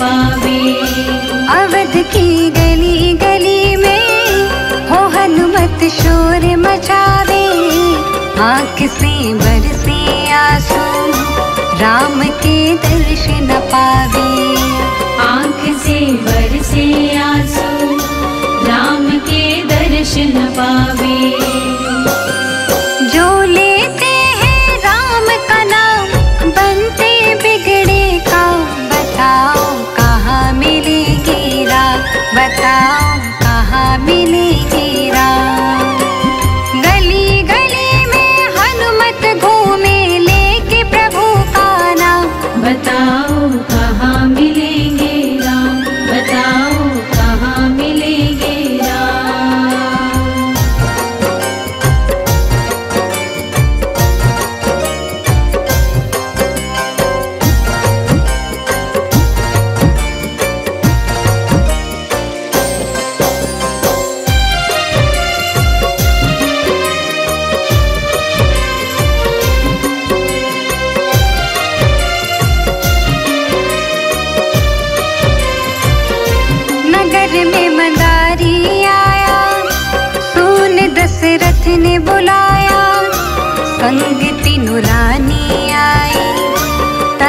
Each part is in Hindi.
पावे। अवध की गली गली में हो हनुमत शोर मचावे। आँख से बरसे आँसू राम के दर्शन पावे। आँख से बरसे आँसू राम के दर्शन पावे।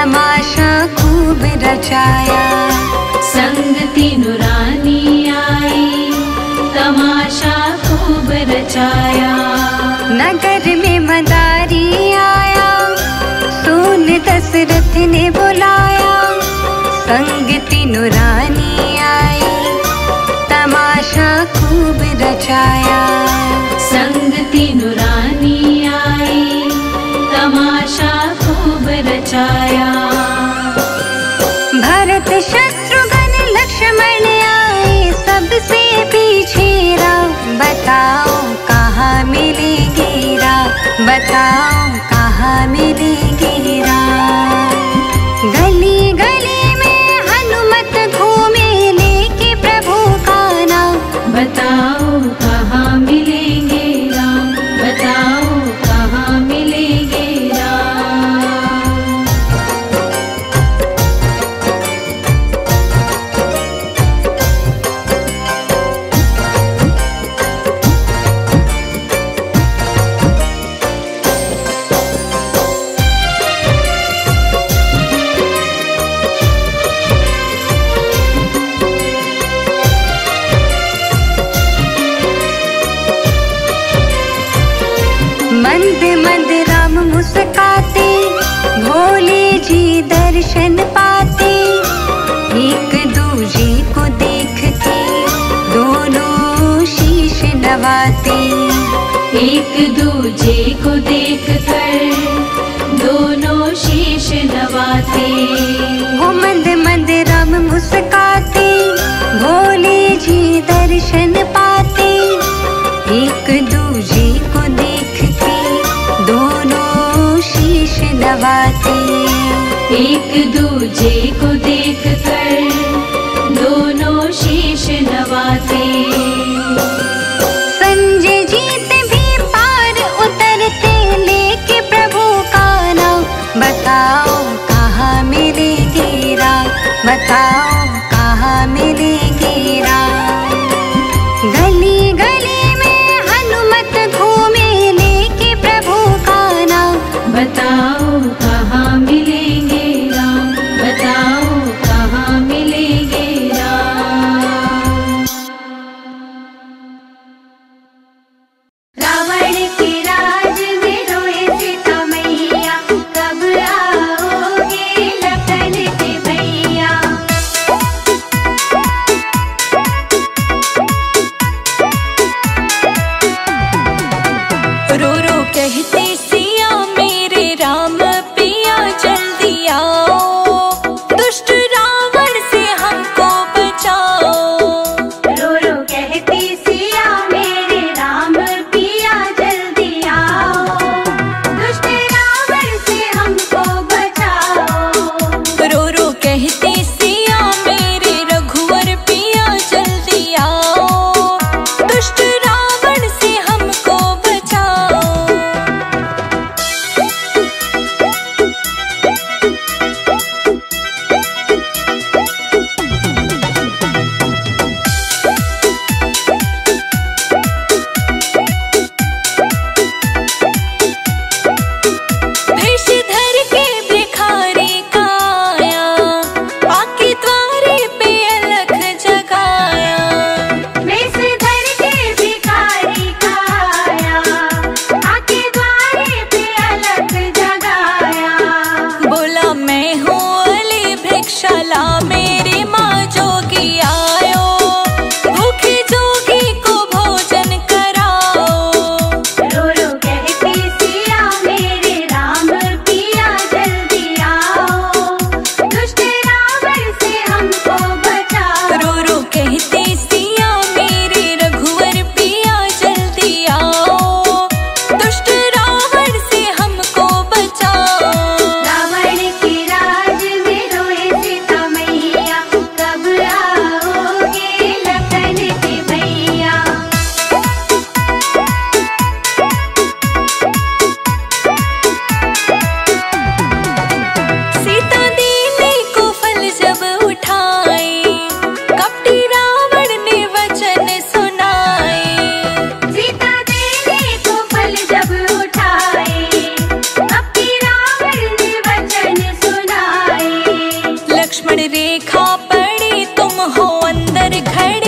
तमाशा खूब रचाया। संग तीनों रानी आई तमाशा खूब रचाया। नगर में मंदारी आया सुन दशरथ ने बुलाया। संग तीनों रानी आई तमाशा खूब रचाया। संग तीनों खूब रचाया भरत शत्रुघ्न लक्ष्मण आए सबसे पीछे राम बताओ कहाँ मिलेगी राम बताओ कहाँ मिलेगी राम गली गली में हनुमत घूमे लेके प्रभु का नाम। बताओ को देख कर दोनों शीश नवाते। वो मंद मंद राम मुस्काते भोले जी दर्शन पाते। एक दूजे को देख के दोनों शीश नवाते। एक दूजे को देखा पड़ी तुम हो अंदर घड़ी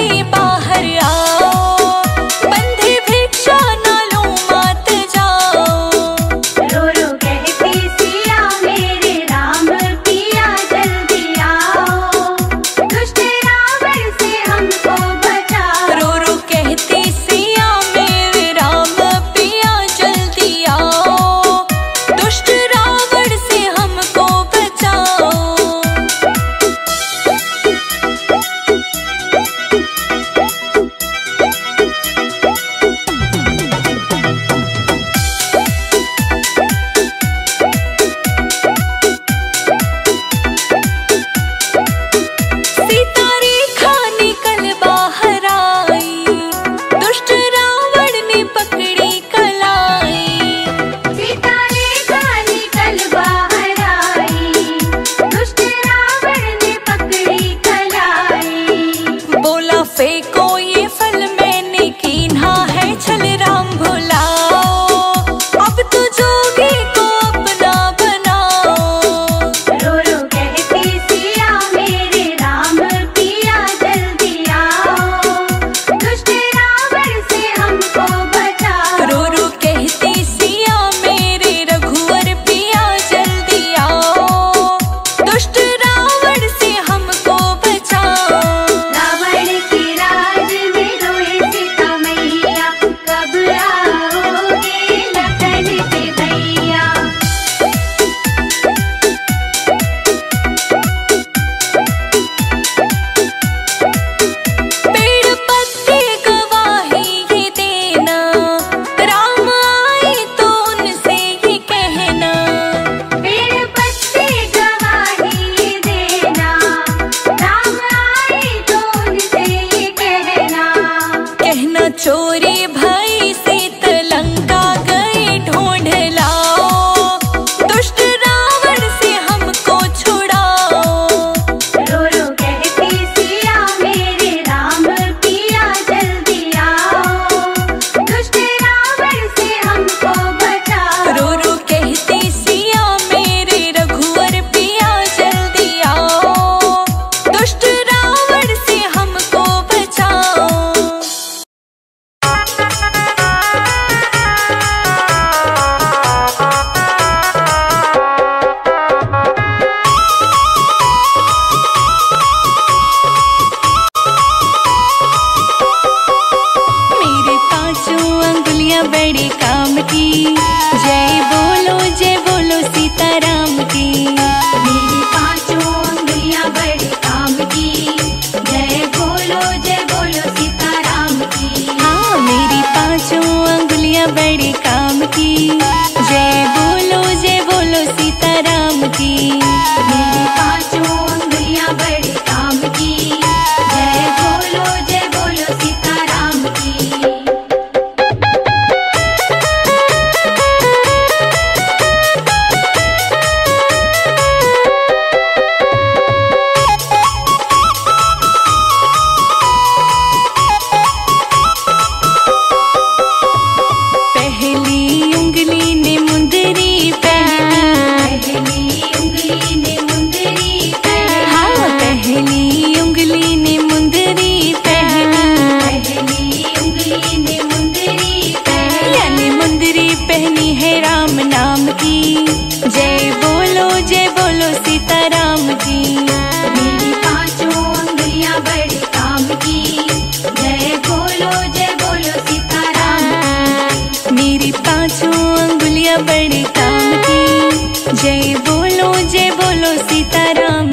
जय बोलो सीताराम।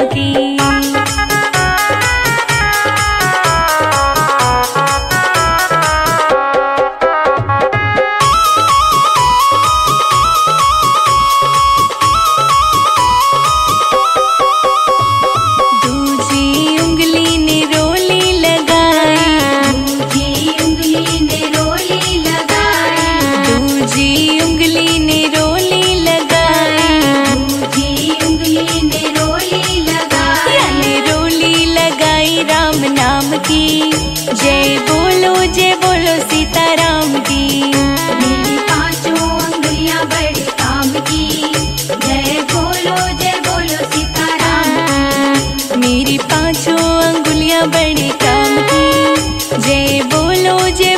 जय बोलो जय